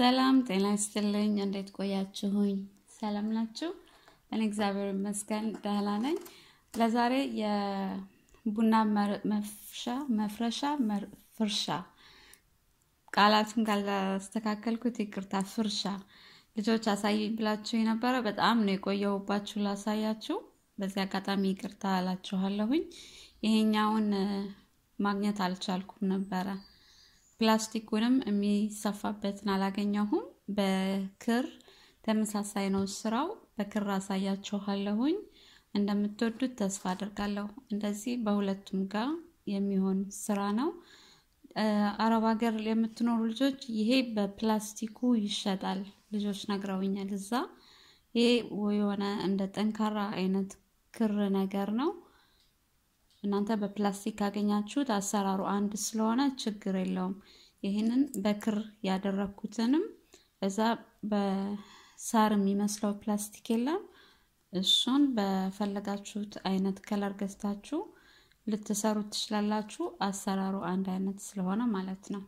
ሰላም ጤና ይስጥልኝ። እንዴት ቆያችሁኝ? ሰላም ናችሁ? እኔ እግዚአብሔር ይመስገን ደህና ነኝ። ለዛሬ የቡና መፍሻ መፍረሻ ፍርሻ ቃላቱን ካላስተካከልኩት ይቅርታ፣ ፍርሻ ልጆች አሳይኝ ብላችሁ የነበረ በጣም ነው የቆየሁባችሁ ላሳያችሁ። በዚህ አጋጣሚ ይቅርታ እላችኋለሁኝ። ይሄኛውን ማግኘት አልቻልኩም ነበረ። ፕላስቲኩንም የሚሰፋበትን አላገኘሁም። በክር ተመሳሳይ ነው ስራው። በክር አሳያችኋለሁኝ። እንደምትወዱት ተስፋ አድርጋለሁ። እንደዚህ በሁለቱም ጋር የሚሆን ስራ ነው። አረብ ሀገር የምትኖሩ ልጆች ይሄ በፕላስቲኩ ይሸጣል። ልጆች ነግረውኛል። እዛ ይሄ የሆነ እንደ ጠንካራ አይነት ክር ነገር ነው። እናንተ በፕላስቲክ ካገኛችሁት አሰራሩ አንድ ስለሆነ ችግር የለውም። ይህንን በክር ያደረግኩትንም እዛ በሳር የሚመስለው ፕላስቲክ የለም። እሱን በፈለጋችሁት አይነት color ገዝታችሁ ልትሰሩት ትችላላችሁ። አሰራሩ አንድ አይነት ስለሆነ ማለት ነው።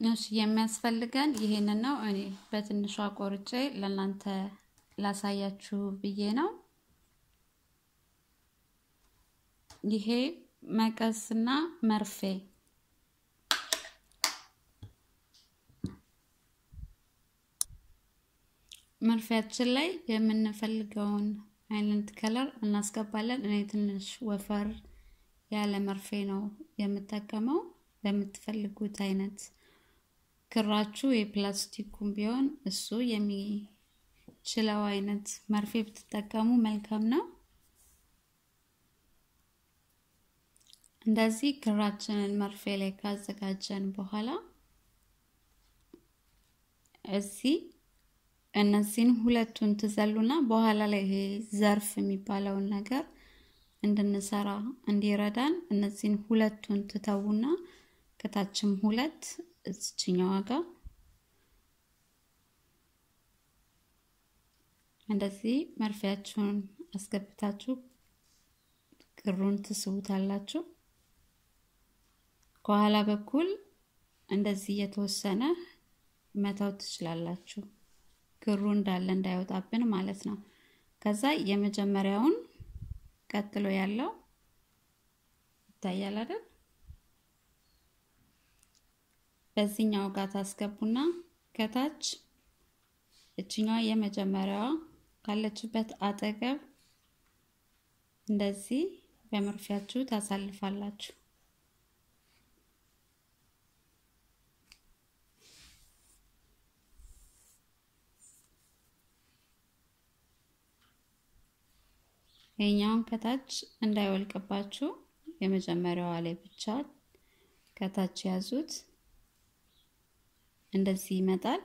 እሺ የሚያስፈልገን ይሄንን ነው። እኔ በትንሿ ቆርጬ ለእናንተ ላሳያችሁ ብዬ ነው። ይሄ መቀስና መርፌ መርፌያችን ላይ የምንፈልገውን አይነት ከለር እናስገባለን። እኔ ትንሽ ወፈር ያለ መርፌ ነው የምጠቀመው። በምትፈልጉት አይነት ክራችሁ የፕላስቲኩም ቢሆን እሱ የሚችለው አይነት መርፌ ብትጠቀሙ መልካም ነው። እንደዚህ ክራችንን መርፌ ላይ ካዘጋጀን በኋላ እዚህ እነዚህን ሁለቱን ትዘሉና በኋላ ላይ ይሄ ዘርፍ የሚባለውን ነገር እንድንሰራ እንዲረዳን እነዚህን ሁለቱን ትተውና ከታችም ሁለት እዚችኛዋ ጋር እንደዚህ መርፌያችሁን አስገብታችሁ ክሩን ትስቡታላችሁ። ከኋላ በኩል እንደዚህ የተወሰነ መተው ትችላላችሁ። ክሩ እንዳለ እንዳይወጣብን ማለት ነው። ከዛ የመጀመሪያውን ቀጥሎ ያለው ይታያል አይደል? በዚህኛው ጋር ታስገቡና ከታች እችኛዋ የመጀመሪያዋ ካለችበት አጠገብ እንደዚህ በመርፊያችሁ ታሳልፋላችሁ። ይሄኛውን ከታች እንዳይወልቅባችሁ የመጀመሪያዋ ላይ ብቻ ከታች ያዙት። እንደዚህ ይመጣል።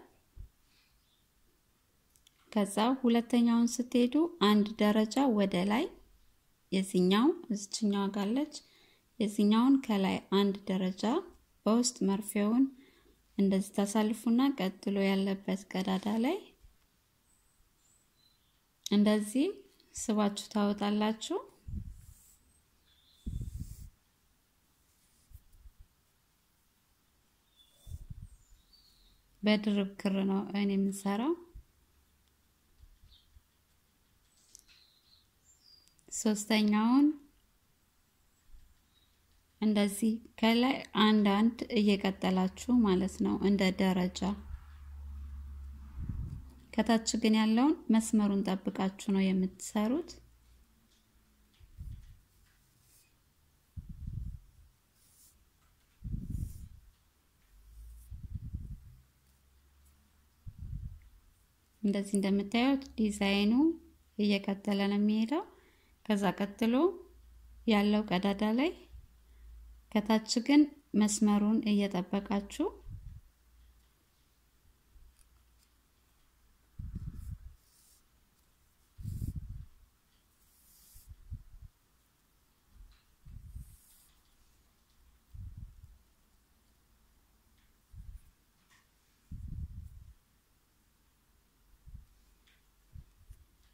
ከዛ ሁለተኛውን ስትሄዱ አንድ ደረጃ ወደ ላይ የዚህኛው እዚችኛዋ ጋለች የዚህኛውን ከላይ አንድ ደረጃ በውስጥ መርፌውን እንደዚህ ታሳልፉና ቀጥሎ ያለበት ቀዳዳ ላይ እንደዚህ ስባችሁ ታወጣላችሁ። በድርብ ክር ነው እኔ የምሰራው። ሶስተኛውን እንደዚህ ከላይ አንድ አንድ እየቀጠላችሁ ማለት ነው እንደ ደረጃ። ከታች ግን ያለውን መስመሩን ጠብቃችሁ ነው የምትሰሩት። እንደዚህ እንደምታዩት ዲዛይኑ እየቀጠለ ነው የሚሄደው። ከዛ ቀጥሎ ያለው ቀዳዳ ላይ ከታች ግን መስመሩን እየጠበቃችሁ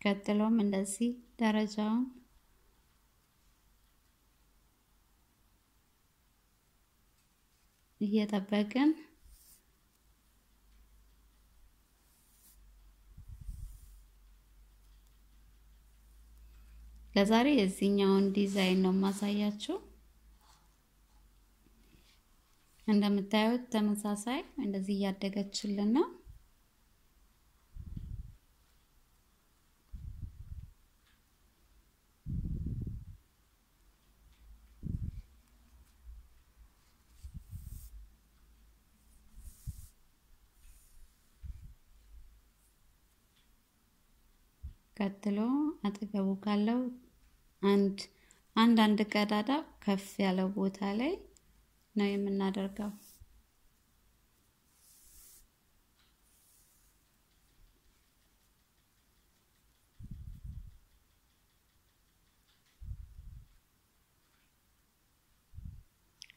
ቀጥሎም እንደዚህ ደረጃውን እየጠበቅን ለዛሬ የዚህኛውን ዲዛይን ነው የማሳያችሁ። እንደምታዩት ተመሳሳይ እንደዚህ እያደገችልን ነው። ቀጥሎ አጠገቡ ካለው አንድ አንድ ቀዳዳ ከፍ ያለው ቦታ ላይ ነው የምናደርገው።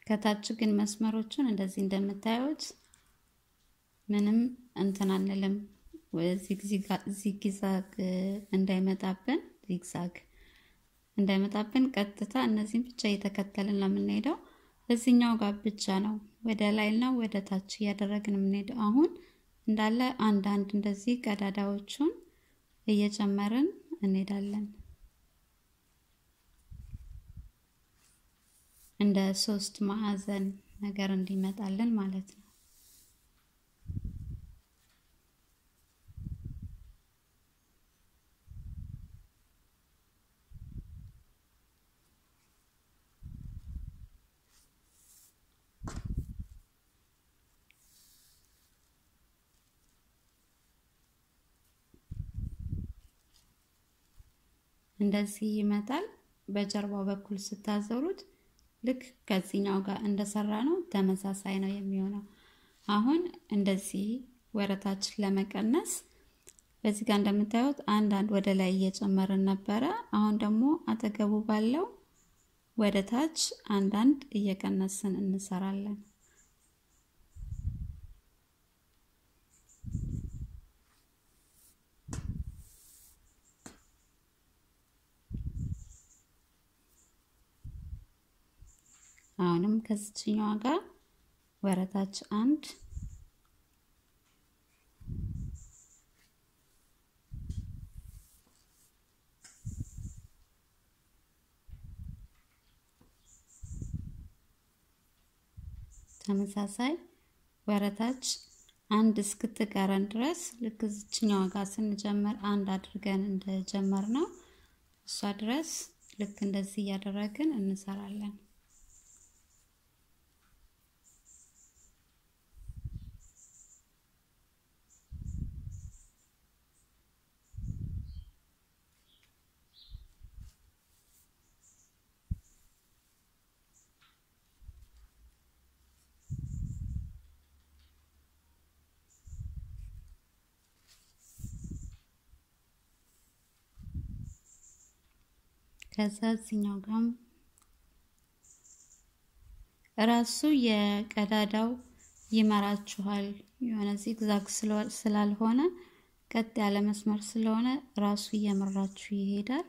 ከታች ግን መስመሮቹን እንደዚህ እንደምታዩት ምንም እንትን አንልም። ዚግዛግ እንዳይመጣብን ዚግዛግ እንዳይመጣብን ቀጥታ እነዚህም ብቻ እየተከተልን ነው የምንሄደው። እዚኛው ጋር ብቻ ነው ወደ ላይና ወደ ታች እያደረግን የምንሄደው። አሁን እንዳለ አንዳንድ እንደዚህ ቀዳዳዎቹን እየጨመርን እንሄዳለን። እንደ ሶስት ማዕዘን ነገር እንዲመጣልን ማለት ነው። እንደዚህ ይመጣል። በጀርባው በኩል ስታዘሩት ልክ ከዚህኛው ጋር እንደሰራ ነው ተመሳሳይ ነው የሚሆነው። አሁን እንደዚህ ወረታች ለመቀነስ በዚህ ጋር እንደምታዩት አንዳንድ ወደ ላይ እየጨመርን ነበረ። አሁን ደግሞ አጠገቡ ባለው ወደ ታች አንዳንድ እየቀነስን እንሰራለን። አሁንም ከዚችኛዋ ጋር ወረታች አንድ ተመሳሳይ ወረታች አንድ እስክትቀረን ድረስ ልክ እዚችኛዋ ጋር ስንጀምር አንድ አድርገን እንደጀመር ነው እሷ ድረስ ልክ እንደዚህ እያደረግን እንሰራለን። ከዛ እዚኛው ጋም ራሱ የቀዳዳው ይመራችኋል። የሆነ ዚግዛግ ስላልሆነ ቀጥ ያለ መስመር ስለሆነ ራሱ እየመራችሁ ይሄዳል።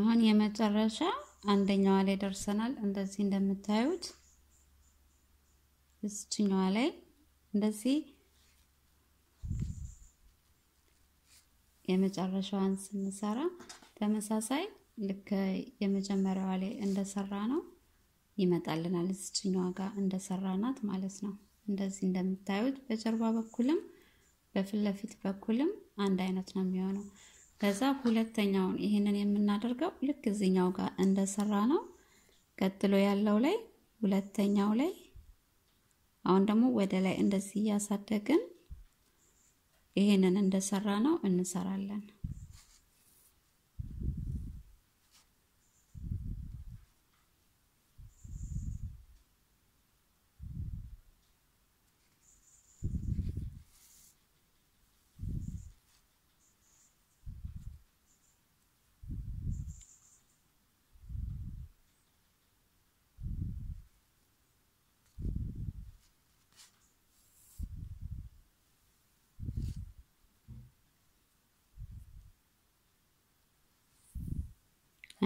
አሁን የመጨረሻ አንደኛዋ ላይ ደርሰናል። እንደዚህ እንደምታዩት እዚችኛዋ ላይ እንደዚህ የመጨረሻዋን ስንሰራ ተመሳሳይ ልክ የመጀመሪያዋ ላይ እንደሰራ ነው ይመጣልናል። እዚችኛዋ ጋር እንደሰራናት ማለት ነው። እንደዚህ እንደምታዩት በጀርባ በኩልም በፊት ለፊት በኩልም አንድ አይነት ነው የሚሆነው። ከዛ ሁለተኛውን ይህንን የምናደርገው ልክ እዚኛው ጋር እንደሰራ ነው። ቀጥሎ ያለው ላይ ሁለተኛው ላይ አሁን ደግሞ ወደ ላይ እንደዚህ እያሳደግን ይሄንን እንደሰራ ነው እንሰራለን።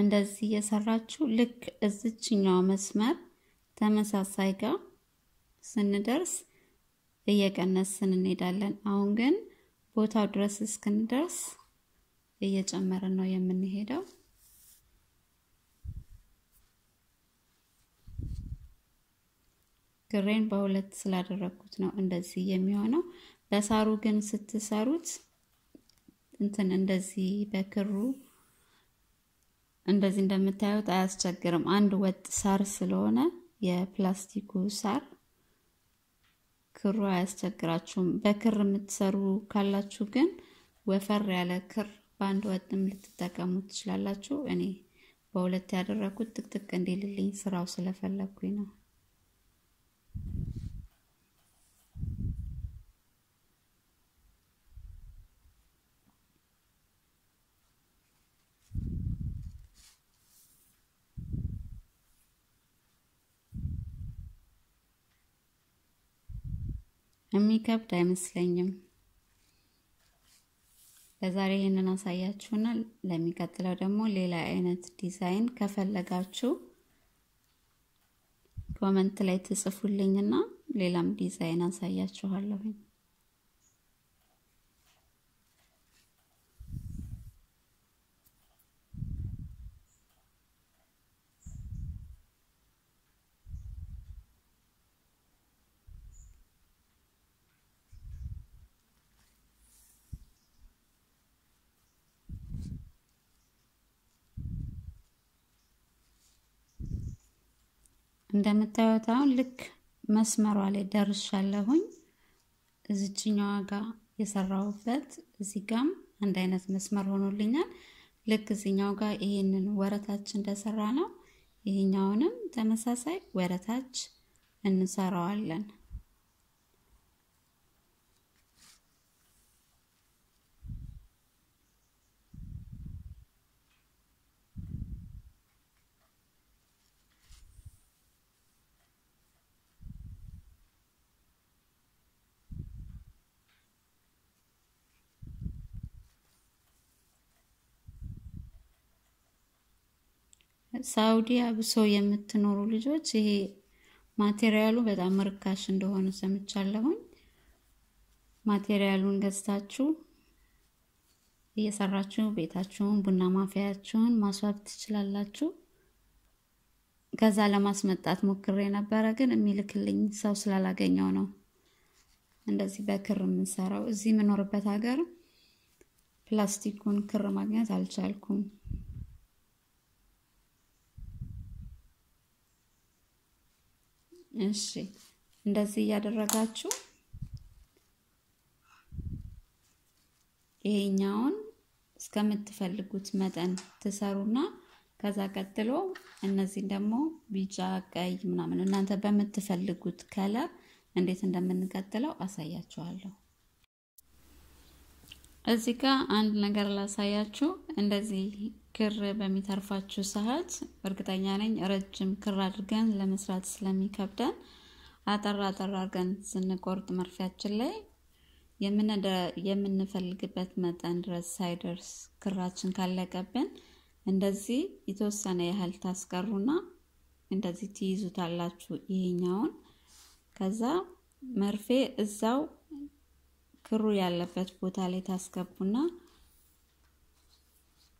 እንደዚህ እየሰራችሁ ልክ እዝችኛው መስመር ተመሳሳይ ጋር ስንደርስ እየቀነስን እንሄዳለን። አሁን ግን ቦታው ድረስ እስክንደርስ እየጨመርን ነው የምንሄደው። ክሬን በሁለት ስላደረግኩት ነው እንደዚህ የሚሆነው። በሳሩ ግን ስትሰሩት እንትን እንደዚህ በክሩ እንደዚህ እንደምታዩት አያስቸግርም። አንድ ወጥ ሳር ስለሆነ የፕላስቲኩ ሳር ክሩ አያስቸግራችሁም። በክር የምትሰሩ ካላችሁ ግን ወፈር ያለ ክር በአንድ ወጥም ልትጠቀሙ ትችላላችሁ። እኔ በሁለት ያደረኩት ጥቅጥቅ እንዲልልኝ ስራው ስለፈለግኩኝ ነው። የሚከብድ አይመስለኝም። ለዛሬ ይህንን አሳያችሁና ለሚቀጥለው ደግሞ ሌላ አይነት ዲዛይን ከፈለጋችሁ comment ላይ ትጽፉልኝና ሌላም ዲዛይን አሳያችኋለሁኝ። እንደምታዩት አሁን ልክ መስመሯ ላይ ደርሻለሁኝ። እዚችኛዋ ጋር የሰራሁበት እዚህ ጋም አንድ አይነት መስመር ሆኖልኛል። ልክ እዚኛው ጋር ይሄንን ወረታች እንደሰራ ነው። ይሄኛውንም ተመሳሳይ ወረታች እንሰራዋለን። ሳውዲ አብሶ የምትኖሩ ልጆች ይሄ ማቴሪያሉ በጣም ርካሽ እንደሆነ ሰምቻለሁኝ። ማቴሪያሉን ገዝታችሁ እየሰራችሁ ቤታችሁን ቡና ማፍያችሁን ማስዋብ ትችላላችሁ። ከዛ ለማስመጣት ሞክሬ ነበረ፣ ግን የሚልክልኝ ሰው ስላላገኘው ነው እንደዚህ በክር የምንሰራው። እዚህ የምኖርበት ሀገር ፕላስቲኩን ክር ማግኘት አልቻልኩም። እሺ እንደዚህ እያደረጋችሁ ይሄኛውን እስከምትፈልጉት መጠን ትሰሩና ከዛ ቀጥሎ እነዚህን ደግሞ ቢጫ፣ ቀይ ምናምን እናንተ በምትፈልጉት color እንዴት እንደምንቀጥለው አሳያችኋለሁ። እዚህ ጋር አንድ ነገር ላሳያችሁ። እንደዚህ ክር በሚተርፋችሁ ሰዓት እርግጠኛ ነኝ ረጅም ክር አድርገን ለመስራት ስለሚከብደን አጠር አጠር አድርገን ስንቆርጥ መርፊያችን ላይ የምንፈልግበት መጠን ድረስ ሳይደርስ ክራችን ካለቀብን እንደዚህ የተወሰነ ያህል ታስቀሩና እንደዚህ ትይዙታላችሁ ይሄኛውን። ከዛ መርፌ እዛው ክሩ ያለበት ቦታ ላይ ታስገቡና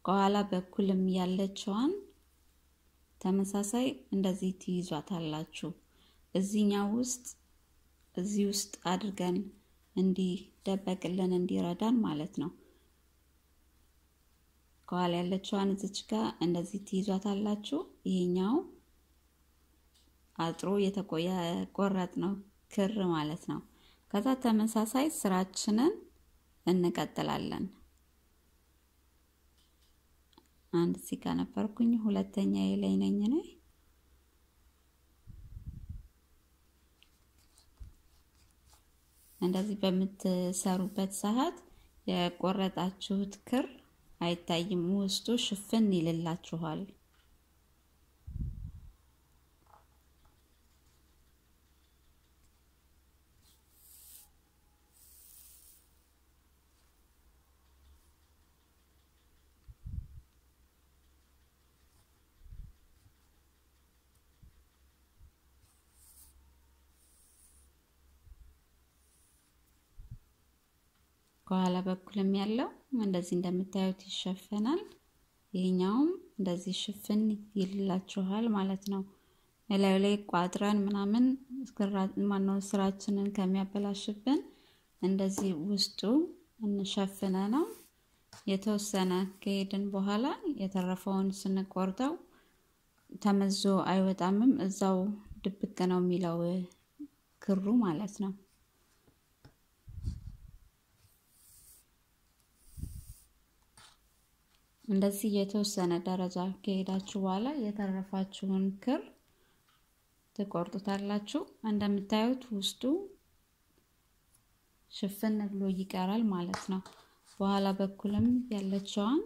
ከኋላ በኩልም ያለችዋን ተመሳሳይ እንደዚህ ትይዟታላችሁ። እዚህኛው ውስጥ እዚህ ውስጥ አድርገን እንዲደበቅልን እንዲረዳን ማለት ነው። ከኋላ ያለችዋን እዚች ጋር እንደዚህ ትይዟታላችሁ። ይሄኛው አጥሮ የተቆረጥ ነው ክር ማለት ነው። ከዛ ተመሳሳይ ስራችንን እንቀጥላለን። አንድ እዚህ ጋር ነበርኩኝ፣ ሁለተኛ ላይ ነኝ እኔ። እንደዚህ በምትሰሩበት ሰዓት የቆረጣችሁት ክር አይታይም፣ ውስጡ ሽፍን ይልላችኋል። ከኋላ በኩልም ያለው እንደዚህ እንደምታዩት ይሸፈናል። ይህኛውም እንደዚህ ሽፍን ይልላችኋል ማለት ነው። እላዩ ላይ ቋጥረን ምናምን ማነው ስራችንን ከሚያበላሽብን እንደዚህ ውስጡ እንሸፍነ ነው። የተወሰነ ከሄድን በኋላ የተረፈውን ስንቆርጠው ተመዞ አይወጣምም። እዛው ድብቅ ነው የሚለው ክሩ ማለት ነው። እንደዚህ የተወሰነ ደረጃ ከሄዳችሁ በኋላ የተረፋችሁን ክር ትቆርጡታላችሁ። እንደምታዩት ውስጡ ሽፍን ብሎ ይቀራል ማለት ነው። በኋላ በኩልም ያለችዋን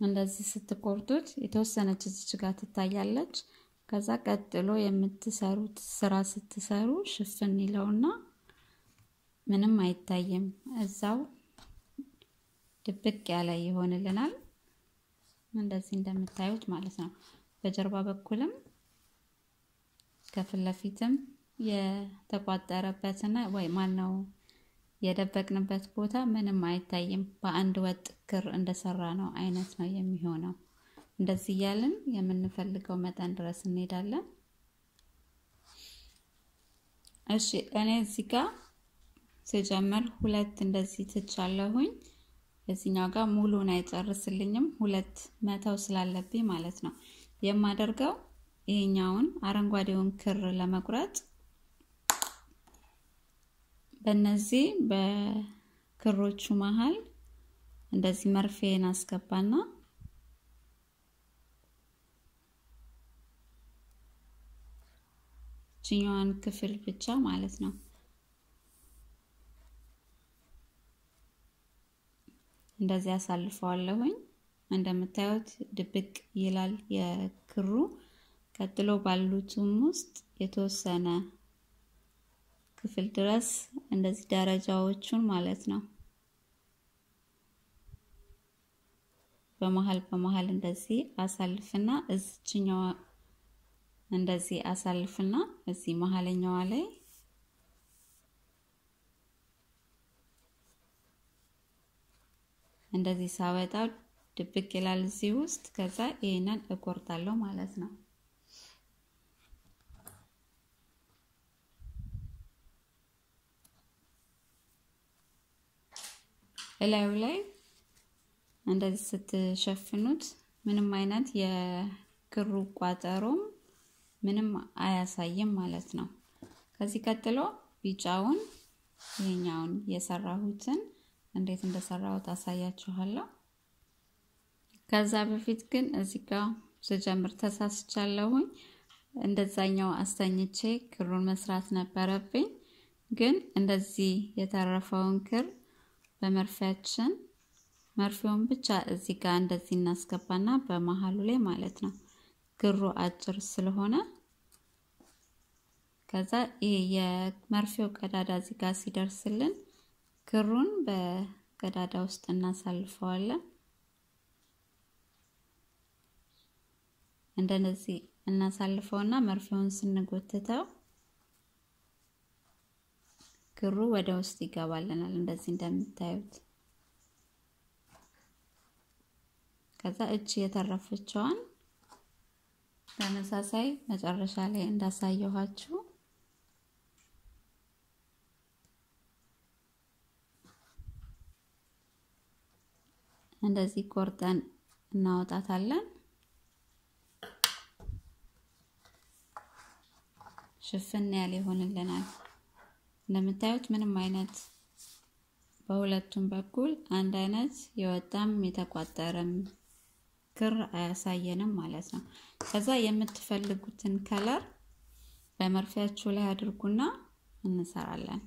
እንደዚህ ስትቆርጡት የተወሰነች እዚች ጋር ትታያለች። ከዛ ቀጥሎ የምትሰሩት ስራ ስትሰሩ ሽፍን ይለውና ምንም አይታይም። እዛው ድብቅ ያለ ይሆንልናል። እንደዚህ እንደምታዩት ማለት ነው። በጀርባ በኩልም ከፊት ለፊትም የተቋጠረበትና ወይ ማን ነው የደበቅንበት ቦታ ምንም አይታይም። በአንድ ወጥ ክር እንደሰራ ነው አይነት ነው የሚሆነው። እንደዚህ እያልን የምንፈልገው መጠን ድረስ እንሄዳለን። እሺ እኔ እዚህ ጋር ስጀምር ሁለት እንደዚህ ትቻለሁኝ። እዚኛው ጋር ሙሉን አይጨርስልኝም። ሁለት መተው ስላለብኝ ማለት ነው የማደርገው ይሄኛውን አረንጓዴውን ክር ለመቁረጥ በእነዚህ በክሮቹ መሀል እንደዚህ መርፌን አስገባና ችኛዋን ክፍል ብቻ ማለት ነው እንደዚህ አሳልፈዋለሁኝ። እንደምታዩት ድብቅ ይላል የክሩ። ቀጥሎ ባሉትም ውስጥ የተወሰነ ክፍል ድረስ እንደዚህ ደረጃዎቹን ማለት ነው በመሀል በመሀል እንደዚህ አሳልፍና እዚችኛዋ እንደዚህ አሳልፍና እዚህ መሀለኛዋ ላይ እንደዚህ ሳወጣ ድብቅ ይላል እዚህ ውስጥ። ከዛ ይሄንን እቆርጣለሁ ማለት ነው። እላዩ ላይ እንደዚህ ስትሸፍኑት ምንም አይነት የክሩ ቋጠሮም ምንም አያሳይም ማለት ነው። ከዚህ ቀጥሎ ቢጫውን ይሄኛውን የሰራሁትን እንዴት እንደሰራሁት አሳያችኋለሁ። ከዛ በፊት ግን እዚህ ጋር ስጀምር ተሳስቻለሁኝ። እንደዛኛው አስተኝቼ ክሩን መስራት ነበረብኝ። ግን እንደዚህ የተረፈውን ክር በመርፊያችን መርፌውን ብቻ እዚህ ጋር እንደዚህ እናስገባና በመሀሉ ላይ ማለት ነው ክሩ አጭር ስለሆነ ከዛ የመርፌው ቀዳዳ እዚህ ጋር ሲደርስልን ክሩን በቀዳዳ ውስጥ እናሳልፈዋለን። እንደነዚህ እናሳልፈውና መርፌውን ስንጎትተው ክሩ ወደ ውስጥ ይገባልናል። እንደዚህ እንደምታዩት ከዛ እጅ የተረፈችዋን ተመሳሳይ መጨረሻ ላይ እንዳሳየኋችሁ እንደዚህ ቆርጠን እናወጣታለን። ሽፍን ያለ ይሆንልናል። እንደምታዩት ምንም አይነት በሁለቱም በኩል አንድ አይነት የወጣም የተቋጠረም ክር አያሳየንም ማለት ነው። ከዛ የምትፈልጉትን ከለር በመርፊያችሁ ላይ አድርጉና እንሰራለን።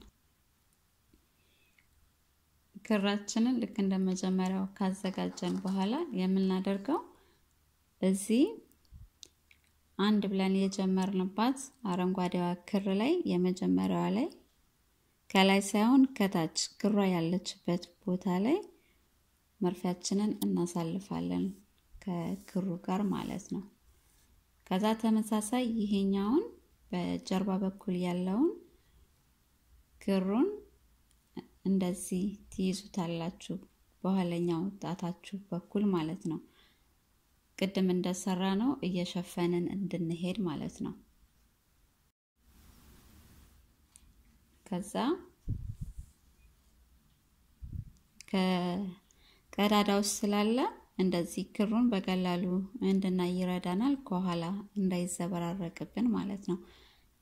ክራችንን ልክ እንደ መጀመሪያው ካዘጋጀን በኋላ የምናደርገው እዚህ አንድ ብለን የጀመርንባት አረንጓዴዋ ክር ላይ የመጀመሪያዋ ላይ ከላይ ሳይሆን ከታች ክሯ ያለችበት ቦታ ላይ መርፊያችንን እናሳልፋለን። ከክሩ ጋር ማለት ነው። ከዛ ተመሳሳይ ይሄኛውን በጀርባ በኩል ያለውን ክሩን እንደዚህ ትይዙታላችሁ በኋለኛው ጣታችሁ በኩል ማለት ነው። ቅድም እንደሰራ ነው እየሸፈንን እንድንሄድ ማለት ነው። ከዛ ከቀዳዳ ውስጥ ስላለ እንደዚህ ክሩን በቀላሉ እንድናይ ይረዳናል። ከኋላ እንዳይዘበራረቅብን ማለት ነው።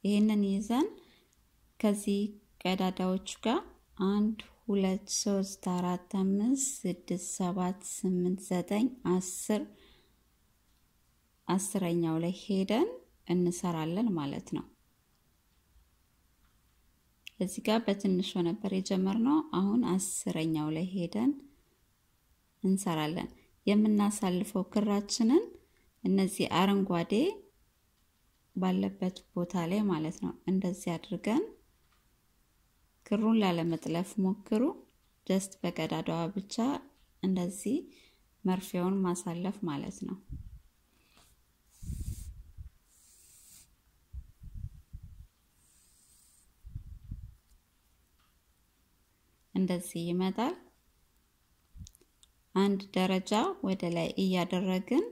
ይህንን ይዘን ከዚህ ቀዳዳዎቹ ጋር አንድ ሁለት ሶስት አራት አምስት ስድስት ሰባት ስምንት ዘጠኝ አስር አስረኛው ላይ ሄደን እንሰራለን ማለት ነው። እዚህ ጋር በትንሹ ነበር የጀመርነው። አሁን አስረኛው ላይ ሄደን እንሰራለን። የምናሳልፈው ክራችንን እነዚህ አረንጓዴ ባለበት ቦታ ላይ ማለት ነው። እንደዚህ አድርገን ክሩን ላለመጥለፍ ሞክሩ። just በቀዳዳዋ ብቻ እንደዚህ መርፌውን ማሳለፍ ማለት ነው። እንደዚህ ይመጣል። አንድ ደረጃ ወደ ላይ እያደረግን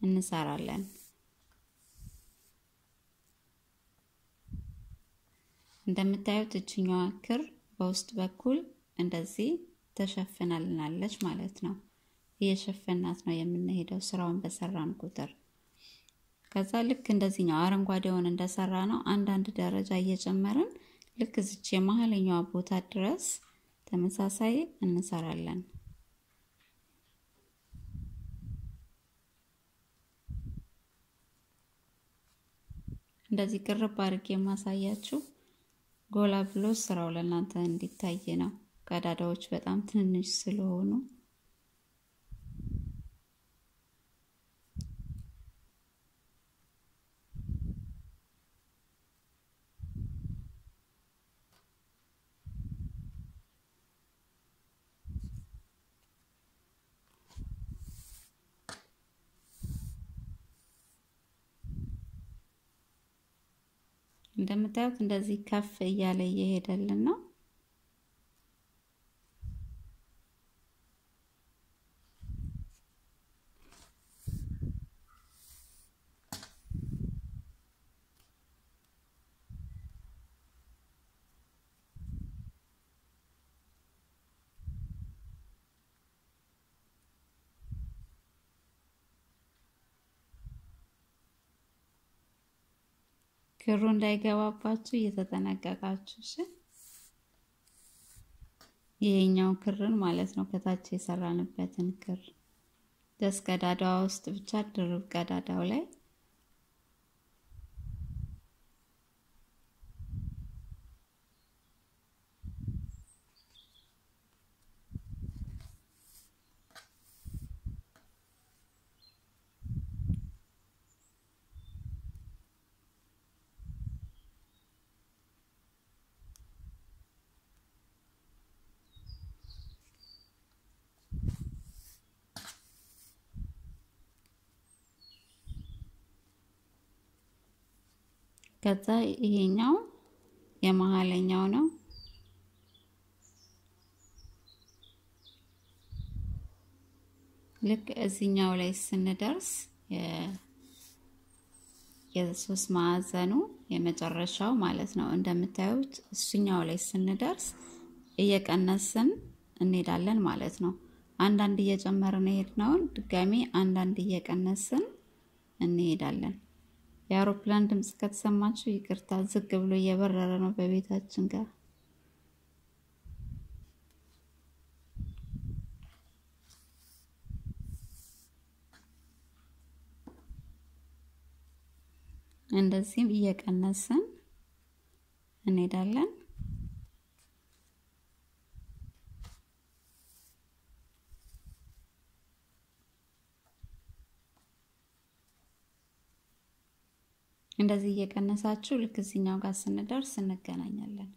እንሰራለን። እንደምታዩት እችኛዋ ክር በውስጥ በኩል እንደዚህ ተሸፍናልናለች ማለት ነው። እየሸፈናት ነው የምንሄደው ስራውን በሰራን ቁጥር። ከዛ ልክ እንደዚህኛው አረንጓዴውን እንደሰራ ነው አንዳንድ ደረጃ እየጨመርን ልክ እዚች የመሀለኛዋ ቦታ ድረስ ተመሳሳይ እንሰራለን። እንደዚህ ቅርብ አድርጌ የማሳያችሁ ጎላ ብሎ ስራው ለእናንተ እንዲታይ ነው። ቀዳዳዎች በጣም ትንንሽ ስለሆኑ እንደምታዩት እንደዚህ ከፍ እያለ እየሄደልን ነው። ክሩ እንዳይገባባችሁ እየተጠነቀቃችሁ እሺ። ይሄኛው ክርን ማለት ነው ከታች የሰራንበትን ክር ደስ ቀዳዳዋ ውስጥ ብቻ ድርብ ቀዳዳው ላይ ከዛ ይሄኛው የመሀለኛው ነው። ልክ እዚህኛው ላይ ስንደርስ የሶስት ማዕዘኑ የመጨረሻው ማለት ነው። እንደምታዩት እሱኛው ላይ ስንደርስ እየቀነስን እንሄዳለን ማለት ነው። አንዳንድ እየጨመርን የሄድነውን ድጋሚ አንዳንድ እየቀነስን እንሄዳለን። የአውሮፕላን ድምፅ ከተሰማችሁ ይቅርታ፣ ዝግ ብሎ እየበረረ ነው በቤታችን ጋር። እንደዚህም እየቀነስን እንሄዳለን። እንደዚህ እየቀነሳችሁ ልክ እዚኛው ጋር ስንደርስ እንገናኛለን።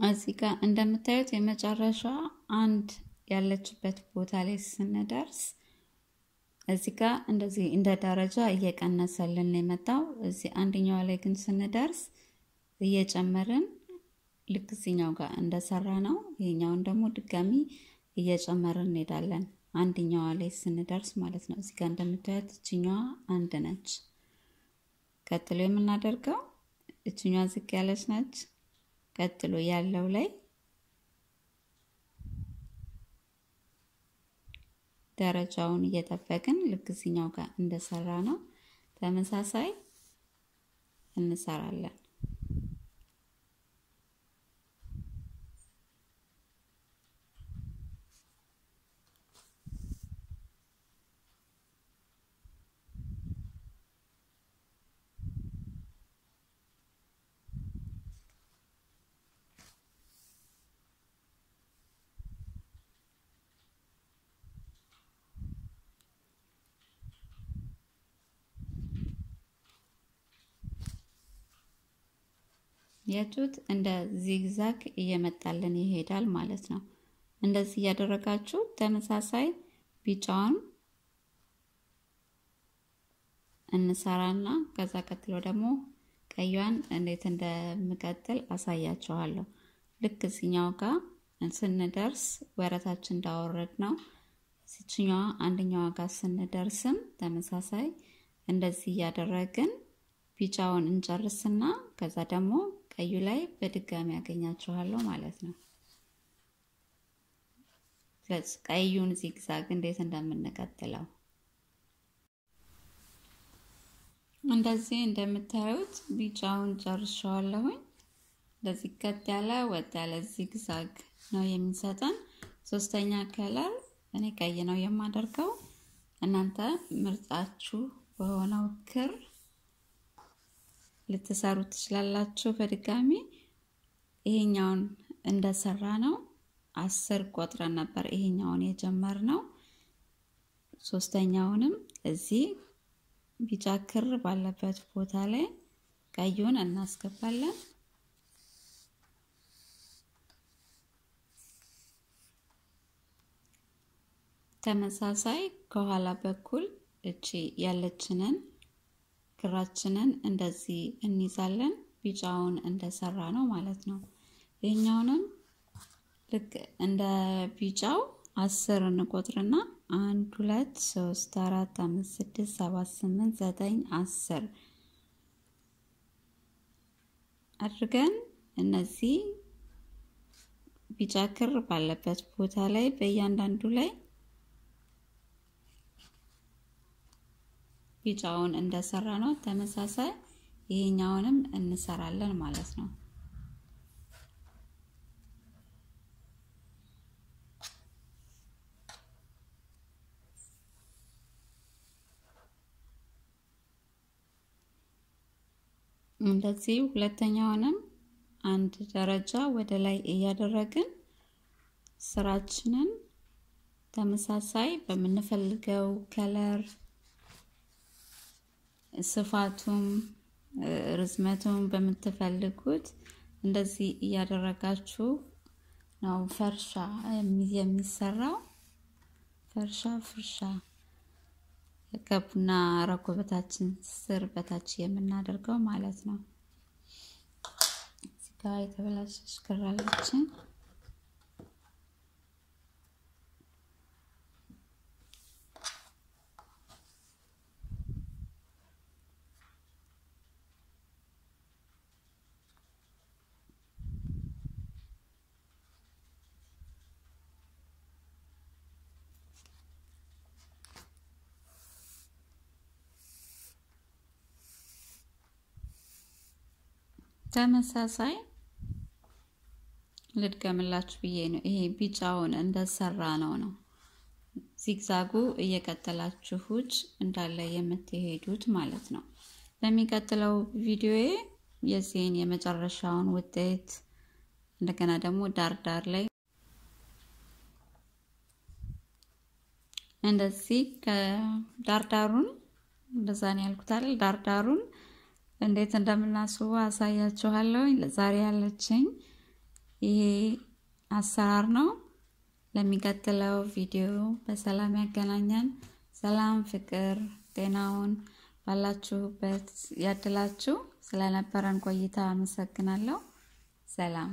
እዚህ ጋር እንደምታዩት የመጨረሻ አንድ ያለችበት ቦታ ላይ ስንደርስ እዚህ ጋር እንደዚህ እንደ ደረጃ እየቀነሰልን የመጣው እዚህ አንደኛዋ ላይ ግን ስንደርስ እየጨመርን ልክ እዚኛው ጋር እንደሰራ ነው። ይሄኛውን ደግሞ ድጋሚ እየጨመርን እንሄዳለን። አንደኛዋ ላይ ስንደርስ ማለት ነው። እዚህ ጋር እንደምታዩት እችኛዋ አንድ ነች። ቀጥሎ የምናደርገው እችኛዋ ዝቅ ያለች ነች። ቀጥሎ ያለው ላይ ደረጃውን እየጠበቅን ልክ እዚኛው ጋር እንደሰራ ነው ተመሳሳይ እንሰራለን። የቱት እንደ ዚግዛግ እየመጣልን ይሄዳል ማለት ነው። እንደዚህ እያደረጋችሁ ተመሳሳይ ቢጫውን እንሰራና ከዛ ቀጥሎ ደግሞ ቀዩን እንዴት እንደምቀጥል አሳያችኋለሁ። ልክ እዚኛው ጋር ስንደርስ ወረታችን እንዳወረድ ነው። እዚችኛዋ አንደኛዋ ጋር ስንደርስም ተመሳሳይ እንደዚህ እያደረግን ቢጫውን እንጨርስና ከዛ ደግሞ ቀዩ ላይ በድጋሚ ያገኛችኋለሁ ማለት ነው። ቀዩን ዚግዛግ እንዴት እንደምንቀጥለው እንደዚህ እንደምታዩት ቢጫውን ጨርሻዋለሁኝ። እንደዚህ ቀጥ ያለ ወጥ ያለ ዚግዛግ ነው የሚሰጠን። ሶስተኛ ከለር እኔ ቀይ ነው የማደርገው። እናንተ ምርጫችሁ በሆነው ክር ልትሰሩ ትችላላችሁ። በድጋሚ ይሄኛውን እንደሰራ ነው አስር ቆጥረን ነበር ይሄኛውን የጀመርነው። ሶስተኛውንም እዚህ ቢጫ ክር ባለበት ቦታ ላይ ቀዩን እናስገባለን። ተመሳሳይ ከኋላ በኩል እቺ ያለችንን ክራችንን እንደዚህ እንይዛለን። ቢጫውን እንደሰራ ነው ማለት ነው። ይህኛውንም ልክ እንደ ቢጫው አስር እንቆጥርና አንድ ሁለት ሶስት አራት አምስት ስድስት ሰባት ስምንት ዘጠኝ አስር አድርገን እነዚህ ቢጫ ክር ባለበት ቦታ ላይ በእያንዳንዱ ላይ ቢጫውን እንደሰራ ነው ተመሳሳይ ይሄኛውንም እንሰራለን ማለት ነው። እንደዚህ ሁለተኛውንም አንድ ደረጃ ወደ ላይ እያደረግን ስራችንን ተመሳሳይ በምንፈልገው ከለር ስፋቱም ርዝመቱም በምትፈልጉት እንደዚህ እያደረጋችሁ ነው ፈርሻ የሚሰራው። ፈርሻ ፍርሻ ከቡና ረኮበታችን ስር በታች የምናደርገው ማለት ነው። እዚህ ጋ የተበላሸች ክር ተመሳሳይ ልድገምላችሁ ብዬ ነው። ይሄ ቢጫውን እንደሰራ ነው ነው ዚግዛጉ እየቀጠላችሁት እንዳለ የምትሄዱት ማለት ነው። በሚቀጥለው ቪዲዮዬ የዚህን የመጨረሻውን ውጤት እንደገና ደግሞ ዳር ዳር ላይ እንደዚህ ከዳርዳሩን እንደዛ ነው ያልኩት አይደል? ዳርዳሩን እንዴት እንደምናስቡ አሳያችኋለሁ። ለዛሬ ያለችኝ ይሄ አሰራር ነው። ለሚቀጥለው ቪዲዮ በሰላም ያገናኘን። ሰላም፣ ፍቅር፣ ጤናውን ባላችሁበት ያድላችሁ። ስለነበረን ቆይታ አመሰግናለሁ። ሰላም